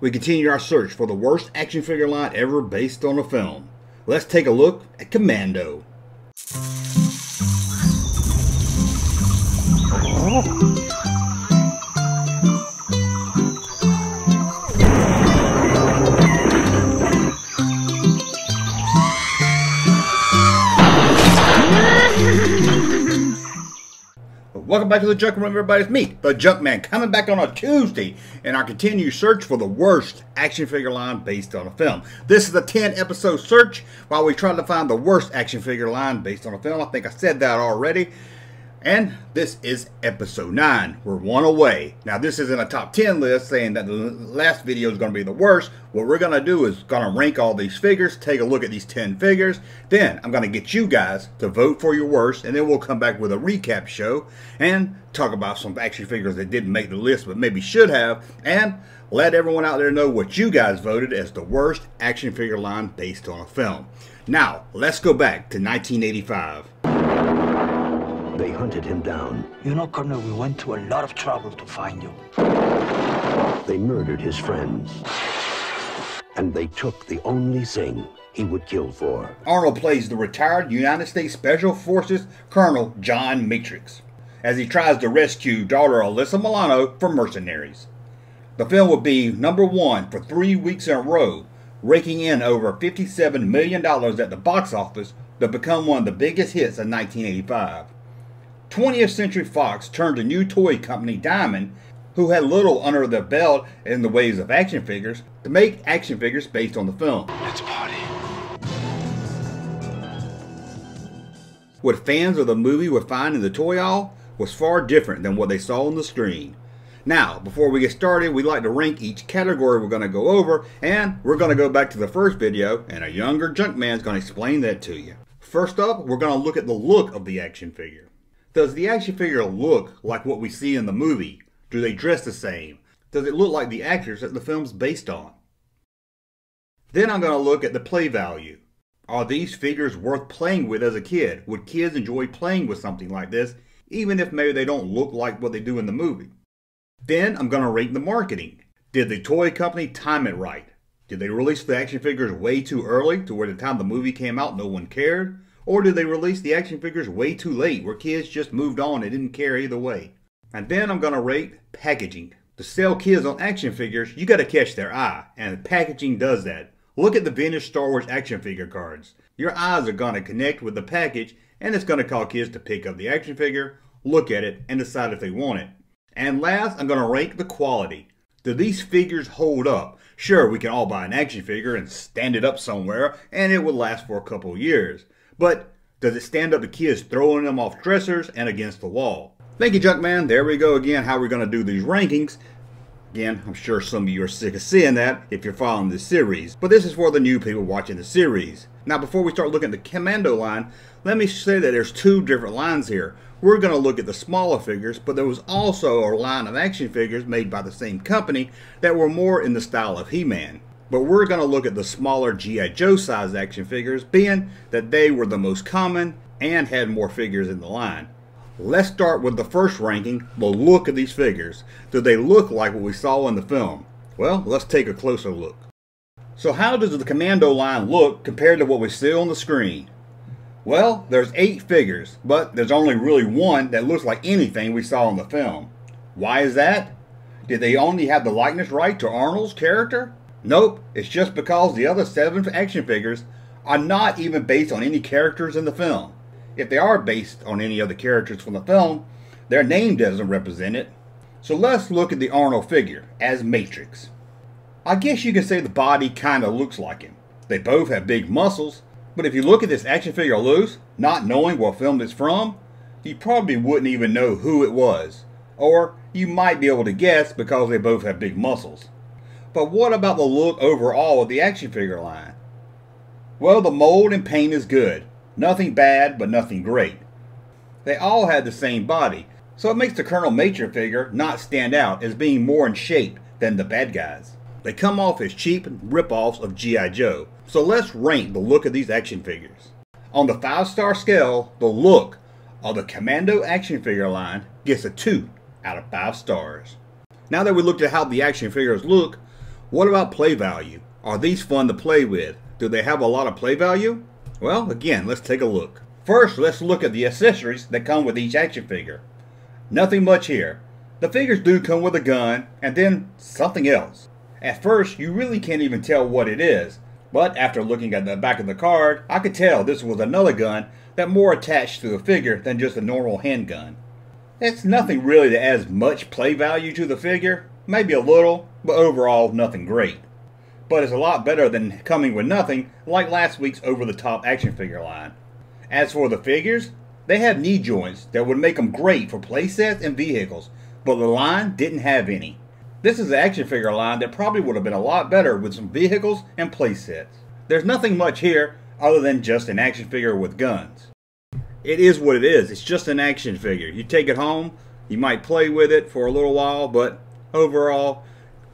we continue our search for the worst action figure line ever based on a film. Let's take a look at Commando. Oh. Welcome back to the Junk Room, everybody. It's me, the Junkman, coming back on a Tuesday in our continued search for the worst action figure line based on a film. This is a 10 episode search while we try to find the worst action figure line based on a film. I think I said that already. And this is episode 9. We're one away. Now, this isn't a top 10 list saying that the last video is going to be the worst. What we're going to do is going to rank all these figures, take a look at these 10 figures. Then I'm going to get you guys to vote for your worst, and then we'll come back with a recap show and talk about some action figures that didn't make the list but maybe should have, and let everyone out there know what you guys voted as the worst action figure line based on a film. Now, let's go back to 1985. They hunted him down. You know, Colonel, we went to a lot of trouble to find you. They murdered his friends. And they took the only thing he would kill for. Arnold plays the retired United States Special Forces Colonel John Matrix as he tries to rescue daughter Alyssa Milano from mercenaries. The film would be number one for three weeks in a row, raking in over $57 million at the box office to become one of the biggest hits of 1985. 20th Century Fox turned to new toy company Diamond, who had little under their belt in the ways of action figures, to make action figures based on the film. Let's party. What fans of the movie would find in the toy aisle was far different than what they saw on the screen. Now, before we get started, we'd like to rank each category we're going to go over, and we're going to go back to the first video, and a younger Junkman's going to explain that to you. First up, we're going to look at the look of the action figure. Does the action figure look like what we see in the movie? Do they dress the same? Does it look like the actors that the film's based on? Then I'm going to look at the play value. Are these figures worth playing with as a kid? Would kids enjoy playing with something like this, even if maybe they don't look like what they do in the movie? Then I'm going to rate the marketing. Did the toy company time it right? Did they release the action figures way too early to where the time the movie came out no one cared? Or did they release the action figures way too late where kids just moved on and didn't care either way? And then I'm going to rate packaging. To sell kids on action figures, you got to catch their eye, and packaging does that. Look at the vintage Star Wars action figure cards. Your eyes are going to connect with the package, and it's going to call kids to pick up the action figure, look at it, and decide if they want it. And last, I'm going to rank the quality. Do these figures hold up? Sure, we can all buy an action figure and stand it up somewhere, and it will last for a couple years. But does it stand up to kids throwing them off dressers and against the wall? Thank you, Junkman. There we go again, how are we're going to do these rankings. Again, I'm sure some of you are sick of seeing that if you're following this series, but this is for the new people watching the series. Now, before we start looking at the Commando line, let me say that there's two different lines here. We're going to look at the smaller figures, but there was also a line of action figures made by the same company that were more in the style of He-Man. But we're going to look at the smaller G.I. Joe size action figures, being that they were the most common and had more figures in the line. Let's start with the first ranking, the look of these figures. Do they look like what we saw in the film? Well, let's take a closer look. So how does the Commando line look compared to what we see on the screen? Well, there's eight figures, but there's only really one that looks like anything we saw in the film. Why is that? Did they only have the likeness right to Arnold's character? Nope, it's just because the other seven action figures are not even based on any characters in the film. If they are based on any of the characters from the film, their name doesn't represent it. So let's look at the Arnold figure as Matrix. I guess you can say the body kinda looks like him. They both have big muscles, but if you look at this action figure loose, not knowing what film it's from, you probably wouldn't even know who it was. Or you might be able to guess because they both have big muscles. But what about the look overall of the action figure line? Well, the mold and paint is good. Nothing bad, but nothing great. They all had the same body, so it makes the Colonel Matrix figure not stand out as being more in shape than the bad guys. They come off as cheap rip-offs of G.I. Joe, so let's rank the look of these action figures. On the 5-star scale, the look of the Commando action figure line gets a 2 out of 5 stars. Now that we looked at how the action figures look, What about play value? Are these fun to play with? Do they have a lot of play value? Well, again, let's take a look. First, let's look at the accessories that come with each action figure. Nothing much here. The figures do come with a gun, and then something else. At first, you really can't even tell what it is, but after looking at the back of the card, I could tell this was another gun that more attached to the figure than just a normal handgun. It's nothing really that adds much play value to the figure, maybe a little, but overall nothing great. But it's a lot better than coming with nothing like last week's over-the-top action figure line. As for the figures, they have knee joints that would make them great for playsets and vehicles, but the line didn't have any. This is an action figure line that probably would have been a lot better with some vehicles and playsets. There's nothing much here other than just an action figure with guns. It is what it is. It's just an action figure. You take it home, you might play with it for a little while, but overall,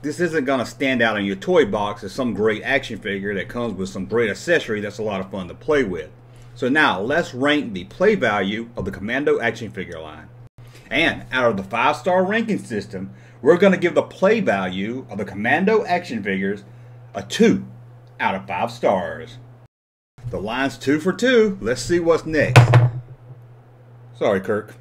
this isn't going to stand out in your toy box as some great action figure that comes with some great accessory that's a lot of fun to play with. So now, let's rank the play value of the Commando action figure line. And out of the 5-star ranking system, we're going to give the play value of the Commando action figures a 2 out of 5 stars. The line's 2 for 2. Let's see what's next. Sorry, Kirk.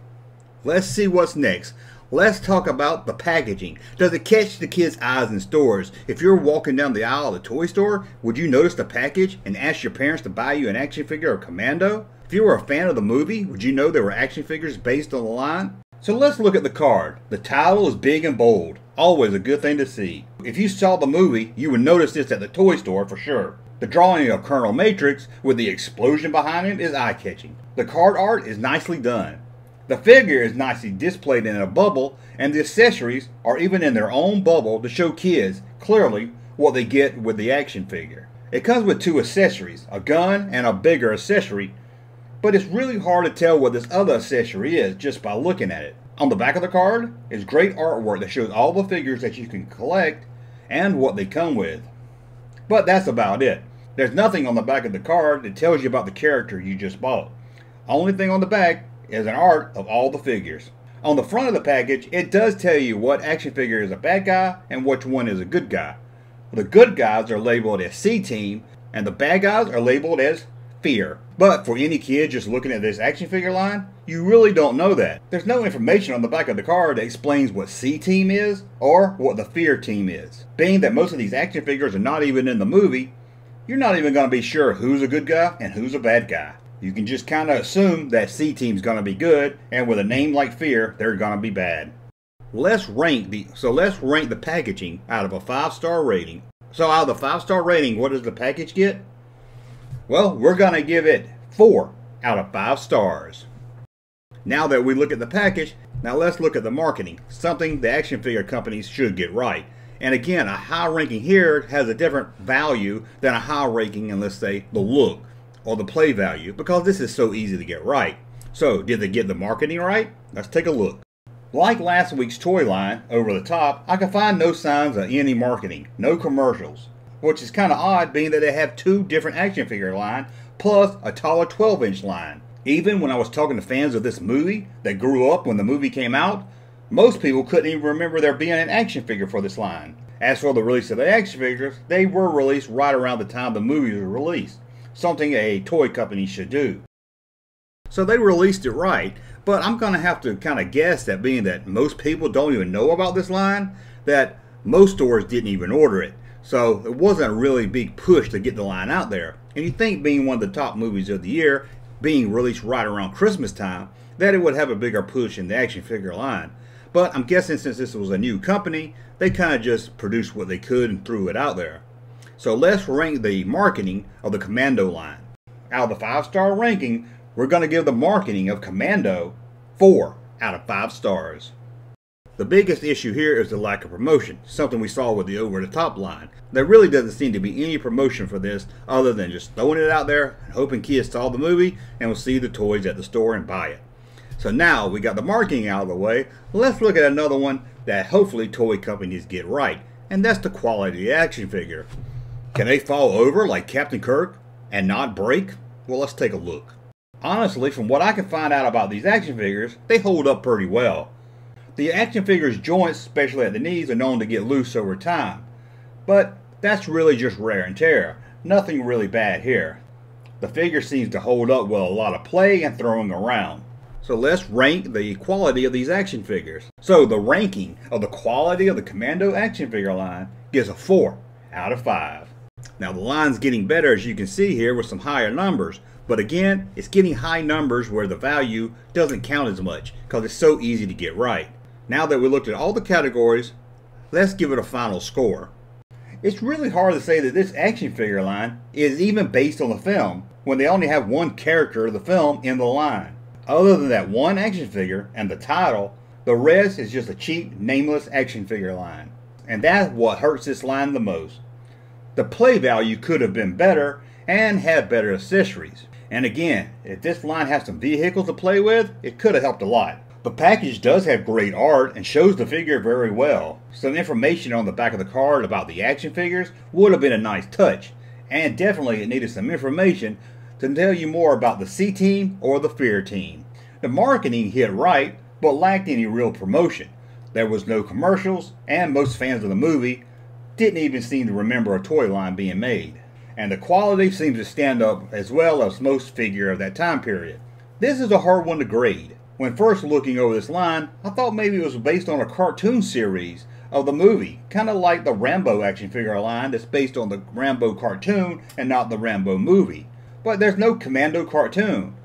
Let's see what's next. Let's talk about the packaging. Does it catch the kids' eyes in stores? If you're walking down the aisle of the toy store, would you notice the package and ask your parents to buy you an action figure of Commando? If you were a fan of the movie, would you know there were action figures based on the line? So let's look at the card. The title is big and bold. Always a good thing to see. If you saw the movie, you would notice this at the toy store for sure. The drawing of Colonel Matrix with the explosion behind him is eye-catching. The card art is nicely done. The figure is nicely displayed in a bubble, and the accessories are even in their own bubble to show kids clearly what they get with the action figure. It comes with two accessories, a gun and a bigger accessory, but it's really hard to tell what this other accessory is just by looking at it. On the back of the card is great artwork that shows all the figures that you can collect and what they come with. But that's about it. There's nothing on the back of the card that tells you about the character you just bought. Only thing on the back is an art of all the figures. On the front of the package, it does tell you what action figure is a bad guy and which one is a good guy. The good guys are labeled as C Team, and the bad guys are labeled as fear. But for any kid just looking at this action figure line, you really don't know that. There's no information on the back of the card that explains what C team is or what the fear team is. Being that most of these action figures are not even in the movie, you're not even going to be sure who's a good guy and who's a bad guy. You can just kind of assume that C team's going to be good, and with a name like Fear, they're going to be bad. Let's rank the so let's rank the packaging out of a five star rating. So out of the five star rating, what does the package get? Well, we're going to give it 4 out of 5 stars. Now that we look at the package, now let's look at the marketing, something the action figure companies should get right. And again, a high ranking here has a different value than a high ranking in, let's say, the look or the play value, because this is so easy to get right. So, did they get the marketing right? Let's take a look. Like last week's toy line, Over the Top, I can find no signs of any marketing, no commercials which is kind of odd being that they have two different action figure line plus a taller 12 inch line. Even when I was talking to fans of this movie that grew up when the movie came out, most people couldn't even remember there being an action figure for this line. As for the release of the action figures, they were released right around the time the movie was released, something a toy company should do. So they released it right, but I'm going to have to kind of guess that being that most people don't even know about this line, that most stores didn't even order it. So it wasn't a really big push to get the line out there. And you think being one of the top movies of the year, being released right around Christmas time, that it would have a bigger push in the action figure line. But I'm guessing since this was a new company, they kind of just produced what they could and threw it out there. So let's rank the marketing of the Commando line. Out of the five star ranking, we're going to give the marketing of Commando 4 out of 5 stars. The biggest issue here is the lack of promotion, something we saw with the over the top line. There really doesn't seem to be any promotion for this other than just throwing it out there and hoping kids saw the movie and will see the toys at the store and buy it. So now we got the marketing out of the way, let's look at another one that hopefully toy companies get right, and that's the quality action figure. Can they fall over like Captain Kirk and not break? Well, let's take a look. Honestly, from what I can find out about these action figures, they hold up pretty well. The action figure's joints, especially at the knees, are known to get loose over time. But that's really just rare and tear. Nothing really bad here. The figure seems to hold up with a lot of play and throwing around. So let's rank the quality of these action figures. So the ranking of the quality of the Commando action figure line gives a 4 out of 5. Now the line's getting better as you can see here with some higher numbers. But again, it's getting high numbers where the value doesn't count as much because it's so easy to get right. Now that we looked at all the categories, let's give it a final score. It's really hard to say that this action figure line is even based on the film when they only have one character of the film in the line. Other than that one action figure and the title, the rest is just a cheap, nameless action figure line. And that's what hurts this line the most. The play value could have been better and had better accessories. And again, if this line has some vehicles to play with, it could have helped a lot. The package does have great art and shows the figure very well. Some information on the back of the card about the action figures would have been a nice touch. And definitely it needed some information to tell you more about the C Team or the Fear Team. The marketing hit right, but lacked any real promotion. There was no commercials, and most fans of the movie didn't even seem to remember a toy line being made. And the quality seems to stand up as well as most figure of that time period. This is a hard one to grade. When first looking over this line, I thought maybe it was based on a cartoon series of the movie, kind of like the Rambo action figure line that's based on the Rambo cartoon and not the Rambo movie. But there's no Commando cartoon.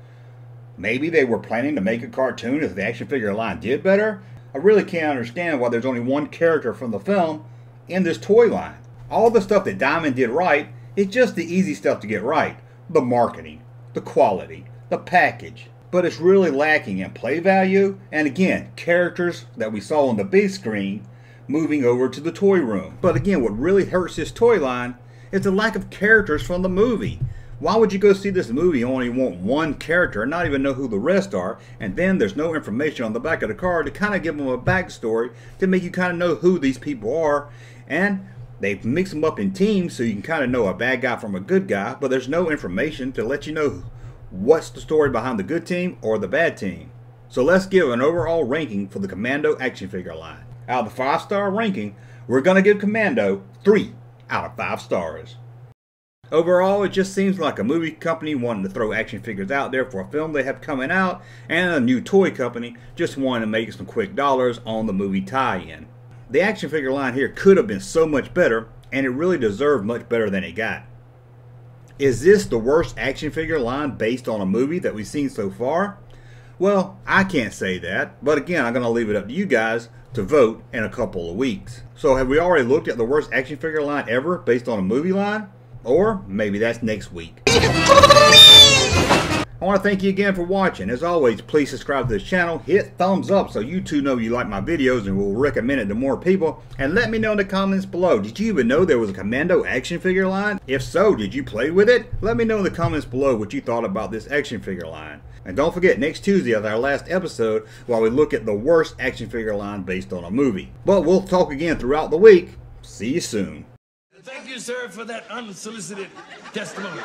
Maybe they were planning to make a cartoon if the action figure line did better? I really can't understand why there's only one character from the film in this toy line. All the stuff that Diamond did right is just the easy stuff to get right. The marketing, the quality, the package. But it's really lacking in play value and again, characters that we saw on the big screen moving over to the toy room. But again, what really hurts this toy line is the lack of characters from the movie. Why would you go see this movie only want one character and not even know who the rest are? And then there's no information on the back of the card to kind of give them a backstory to make you kind of know who these people are. And they mix them up in teams so you can kind of know a bad guy from a good guy, but there's no information to let you know what's the story behind the good team or the bad team. So let's give an overall ranking for the Commando action figure line. Out of the five star ranking, we're going to give Commando 3 out of 5 stars. Overall, it just seems like a movie company wanting to throw action figures out there for a film they have coming out, and a new toy company just wanting to make some quick dollars on the movie tie-in. The action figure line here could have been so much better, and it really deserved much better than it got. Is this the worst action figure line based on a movie that we've seen so far? Well, I can't say that, but again, I'm going to leave it up to you guys to vote in a couple of weeks. So have we already looked at the worst action figure line ever based on a movie line? Or maybe that's next week. I want to thank you again for watching. As always, please subscribe to this channel, hit thumbs up so YouTube know you like my videos and will recommend it to more people. And let me know in the comments below, did you even know there was a Commando action figure line? If so, did you play with it? Let me know in the comments below what you thought about this action figure line. And don't forget, next Tuesday is our last episode while we look at the worst action figure line based on a movie. But we'll talk again throughout the week. See you soon. Thank you, sir, for that unsolicited testimony.